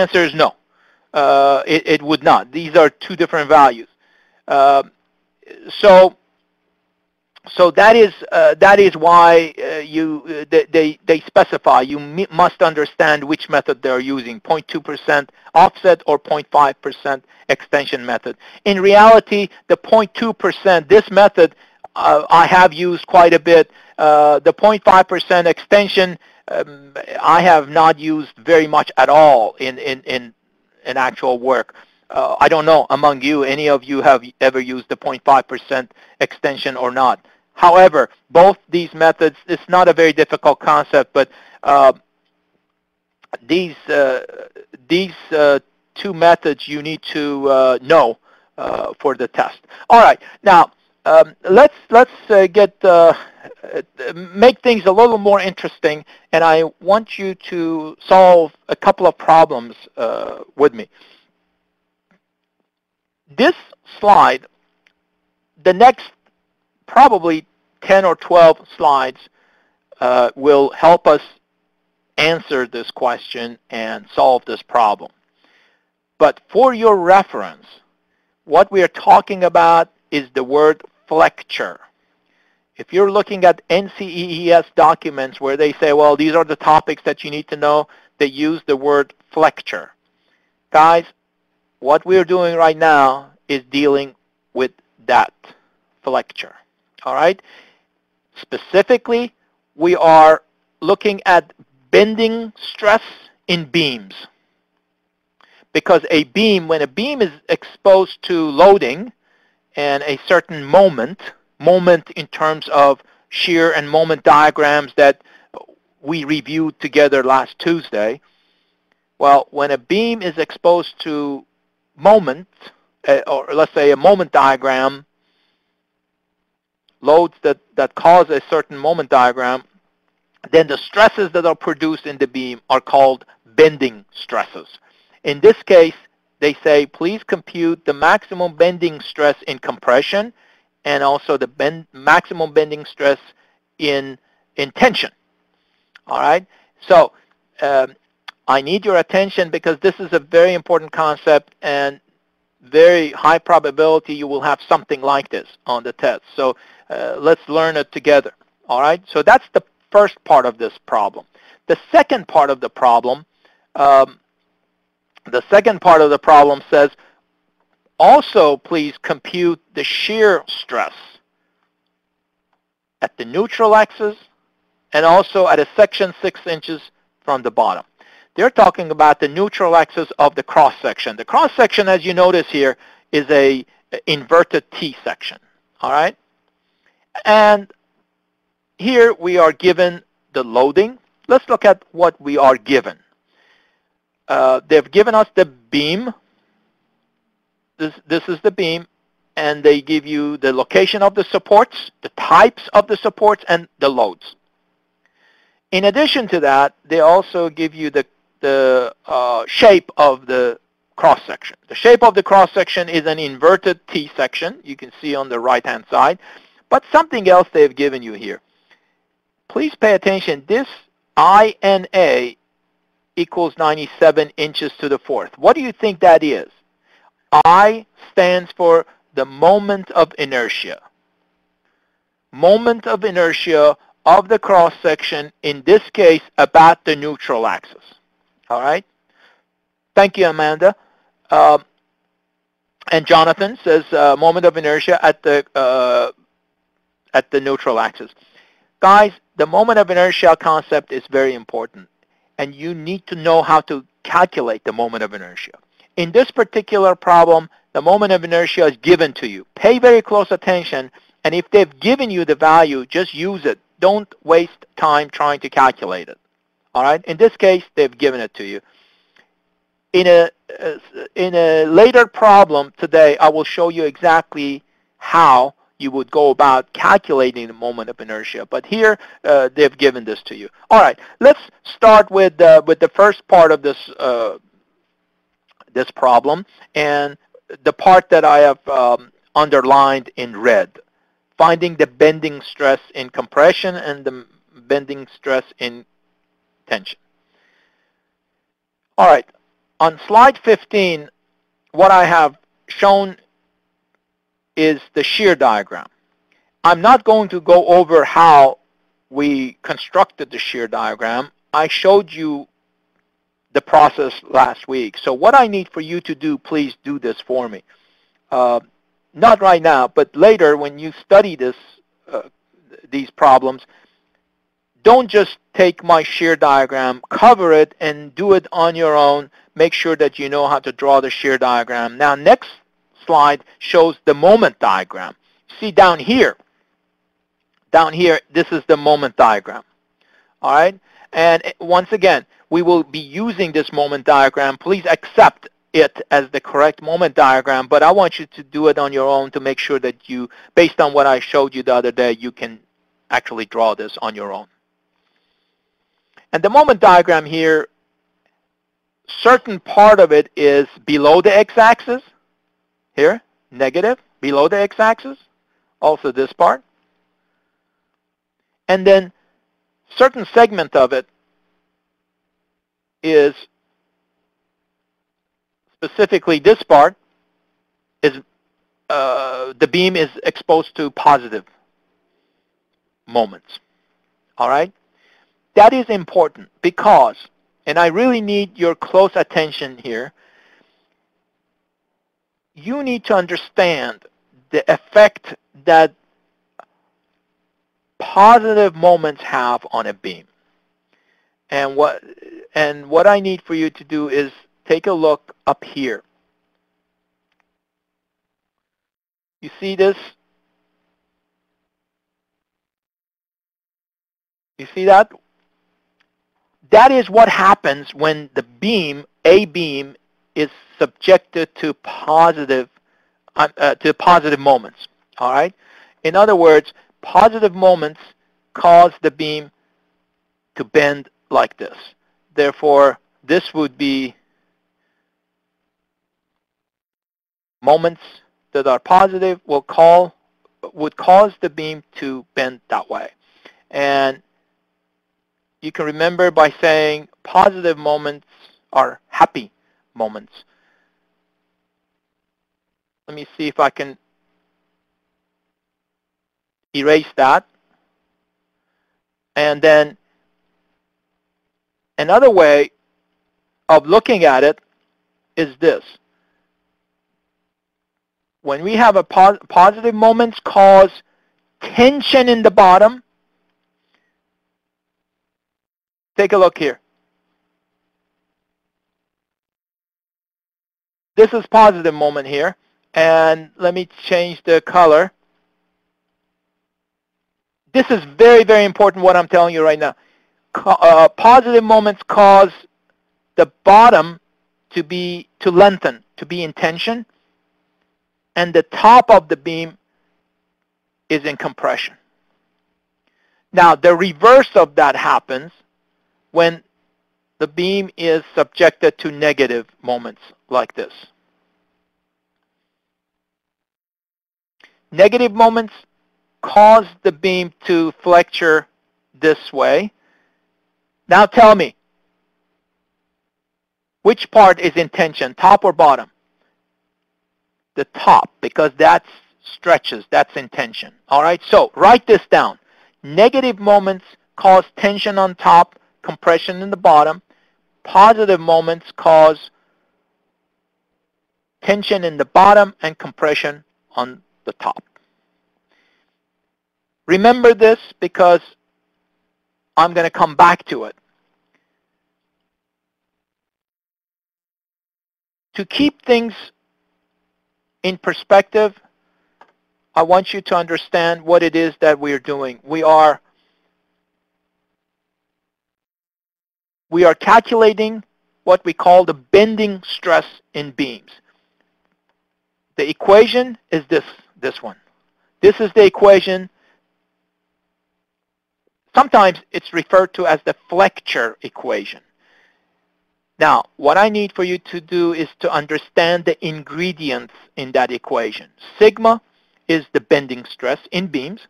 answer is no. Uh, it, it, would not. These are two different values. Uh, so, so that is uh, that is why uh, you uh, they they specify you must understand which method they are using: 0.2% offset or 0.5% extension method. In reality, the 0.2% this method uh, I have used quite a bit. the 0.5% extension um, I have not used very much at all in, in, in, in actual work. Uh, I don't know among you, any of you have ever used the 0.5% extension or not. However, both these methods, it's not a very difficult concept, but uh, these, uh, these uh, two methods you need to uh, know uh, for the test. All right, now um, let's, let's get make things a little more interesting, and I want you to solve a couple of problems uh, with me. This slide, the next probably 10 or 12 slides uh, will help us answer this question and solve this problem. But for your reference, what we are talking about is the word flexure. If you're looking at NCEES documents where they say, well, these are the topics that you need to know, they use the word flexure. Guys, what we're doing right now is dealing with that flexure. All right? Specifically, we are looking at bending stress in beams. Because a beam, when a beam is exposed to loading and a certain moment, moment in terms of shear and moment diagrams that we reviewed together last Tuesday. Well, when a beam is exposed to moment, uh, or let's say a moment diagram, loads that, that cause a certain moment diagram, then the stresses that are produced in the beam are called bending stresses. In this case, they say, please compute the maximum bending stress in compression and also the bend, maximum bending stress in, in tension. All right? So um, I need your attention because this is a very important concept and very high probability you will have something like this on the test. So uh, let's learn it together. All right? So that's the first part of this problem. The second part of the problem, um, the second part of the problem says also, please compute the shear stress at the neutral axis and also at a section 6 inches from the bottom. They're talking about the neutral axis of the cross-section. The cross-section, as you notice here, is a inverted T-section. All right? And here we are given the loading. Let's look at what we are given. Uh, they've given us the beam this, this is the beam, and they give you the location of the supports, the types of the supports, and the loads. In addition to that, they also give you the, the uh, shape of the cross-section. The shape of the cross-section is an inverted T-section, you can see on the right-hand side, but something else they've given you here. Please pay attention, this INA equals 97 inches to the fourth. What do you think that is? I stands for the moment of inertia. Moment of inertia of the cross-section, in this case, about the neutral axis. All right? Thank you, Amanda. Uh, and Jonathan says uh, moment of inertia at the uh, at the neutral axis. Guys, the moment of inertia concept is very important, and you need to know how to calculate the moment of inertia. In this particular problem, the moment of inertia is given to you. Pay very close attention, and if they've given you the value, just use it. Don't waste time trying to calculate it. All right? In this case, they've given it to you. In a, uh, in a later problem today, I will show you exactly how you would go about calculating the moment of inertia. But here, uh, they've given this to you. All right, let's start with, uh, with the first part of this uh, this problem and the part that I have um, underlined in red, finding the bending stress in compression and the bending stress in tension. All right, on slide 15, what I have shown is the shear diagram. I'm not going to go over how we constructed the shear diagram. I showed you the process last week. So what I need for you to do, please do this for me. Uh, not right now, but later when you study this, uh, these problems, don't just take my shear diagram, cover it, and do it on your own. Make sure that you know how to draw the shear diagram. Now, next slide shows the moment diagram. See down here, down here, this is the moment diagram. All right? And eh, once again, we will be using this moment diagram. Please accept it as the correct moment diagram, but I want you to do it on your own to make sure that you, based on what I showed you the other day, you can actually draw this on your own. And the moment diagram here, certain part of it is below the x-axis, here, negative, below the x-axis, also this part. And then certain segment of it is specifically this part is uh, the beam is exposed to positive moments. All right? That is important because, and I really need your close attention here, you need to understand the effect that positive moments have on a beam. And what and what I need for you to do is take a look up here. You see this? You see that? That is what happens when the beam, a beam, is subjected to positive uh, uh, to positive moments. All right. In other words, positive moments cause the beam to bend like this. Therefore, this would be moments that are positive will call would cause the beam to bend that way. And you can remember by saying positive moments are happy moments. Let me see if I can erase that. And then another way of looking at it is this. When we have a pos positive moments cause tension in the bottom, take a look here. This is positive moment here. And let me change the color. This is very, very important what I'm telling you right now. Uh, positive moments cause the bottom to be to lengthen, to be in tension, and the top of the beam is in compression. Now, the reverse of that happens when the beam is subjected to negative moments like this. Negative moments cause the beam to flexure this way. Now tell me, which part is in tension, top or bottom? The top, because that stretches, that's in tension. All right, so write this down. Negative moments cause tension on top, compression in the bottom. Positive moments cause tension in the bottom and compression on the top. Remember this because I'm going to come back to it. To keep things in perspective, I want you to understand what it is that we are doing. We are we are calculating what we call the bending stress in beams. The equation is this, this one. This is the equation. Sometimes it's referred to as the flexure equation. Now, what I need for you to do is to understand the ingredients in that equation. Sigma is the bending stress in beams.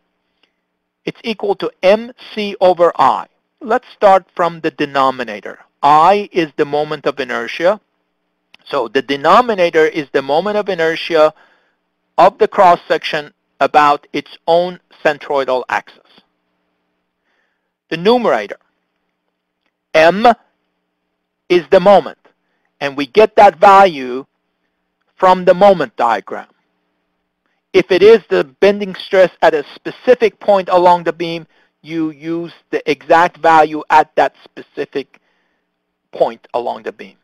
It's equal to mc over i. Let's start from the denominator. I is the moment of inertia. So the denominator is the moment of inertia of the cross-section about its own centroidal axis. The numerator, m, is the moment. And we get that value from the moment diagram. If it is the bending stress at a specific point along the beam, you use the exact value at that specific point along the beam.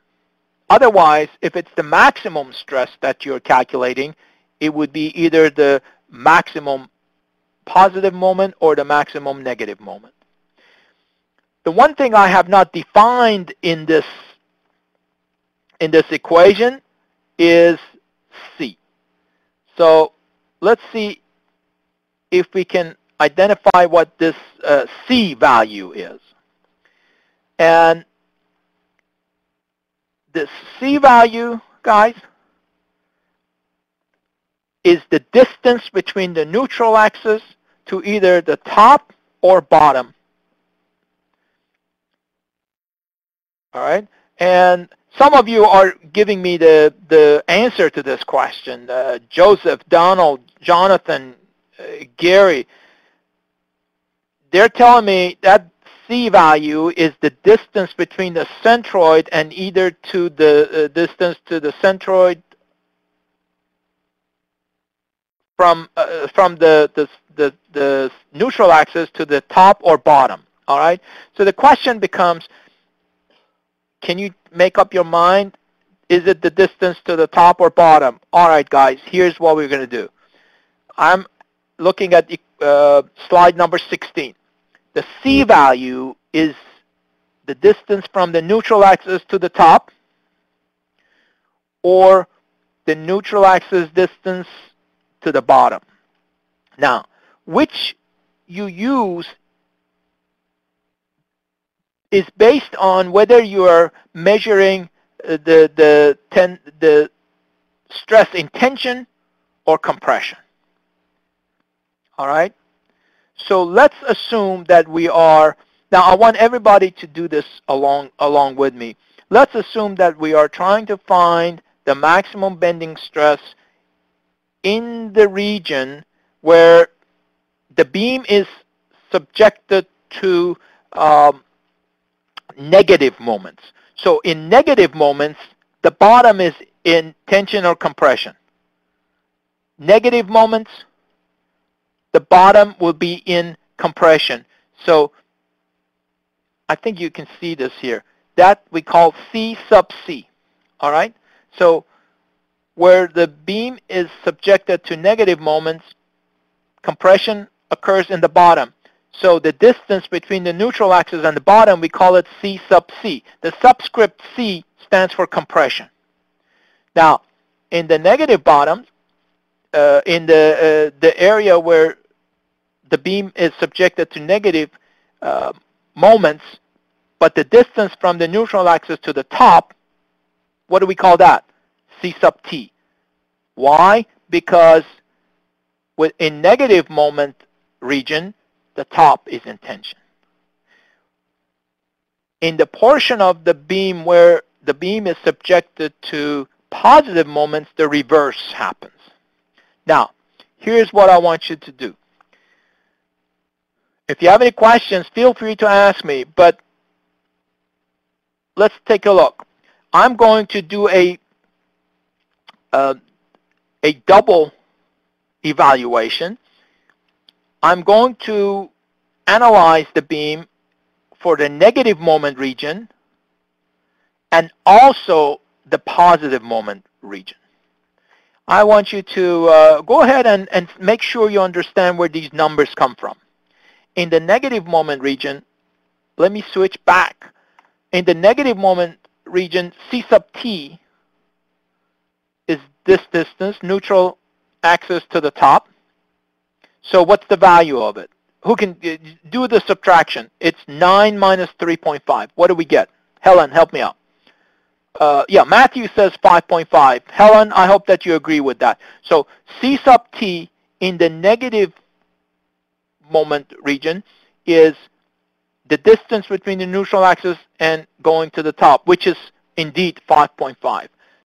Otherwise, if it's the maximum stress that you're calculating, it would be either the maximum positive moment or the maximum negative moment. The one thing I have not defined in this in this equation is C. So let's see if we can identify what this uh, C value is. And this C value, guys, is the distance between the neutral axis to either the top or bottom. All right? And some of you are giving me the, the answer to this question. Uh, Joseph, Donald, Jonathan, uh, Gary, they're telling me that C value is the distance between the centroid and either to the uh, distance to the centroid from uh, from the, the the the neutral axis to the top or bottom. All right. So the question becomes, can you make up your mind? Is it the distance to the top or bottom? All right, guys. Here's what we're going to do. I'm looking at uh, slide number 16. The C value is the distance from the neutral axis to the top or the neutral axis distance to the bottom. Now, which you use is based on whether you are measuring uh, the, the, ten, the stress in tension or compression. All right? So let's assume that we are, now I want everybody to do this along, along with me. Let's assume that we are trying to find the maximum bending stress in the region where the beam is subjected to um, negative moments. So in negative moments, the bottom is in tension or compression. Negative moments, the bottom will be in compression. So I think you can see this here. That we call C sub C. All right? So where the beam is subjected to negative moments, compression occurs in the bottom. So the distance between the neutral axis and the bottom, we call it C sub C. The subscript C stands for compression. Now, in the negative bottom, uh, in the, uh, the area where the beam is subjected to negative uh, moments, but the distance from the neutral axis to the top, what do we call that? C sub t. Why? Because with in negative moment region, the top is in tension. In the portion of the beam where the beam is subjected to positive moments, the reverse happens. Now, here's what I want you to do. If you have any questions, feel free to ask me, but let's take a look. I'm going to do a, uh, a double evaluation. I'm going to analyze the beam for the negative moment region and also the positive moment region. I want you to uh, go ahead and, and make sure you understand where these numbers come from in the negative moment region, let me switch back. In the negative moment region, C sub t is this distance, neutral axis to the top. So what's the value of it? Who can uh, do the subtraction? It's 9 minus 3.5. What do we get? Helen, help me out. Uh, yeah, Matthew says 5.5. Helen, I hope that you agree with that. So C sub t in the negative moment region is the distance between the neutral axis and going to the top, which is indeed 5.5.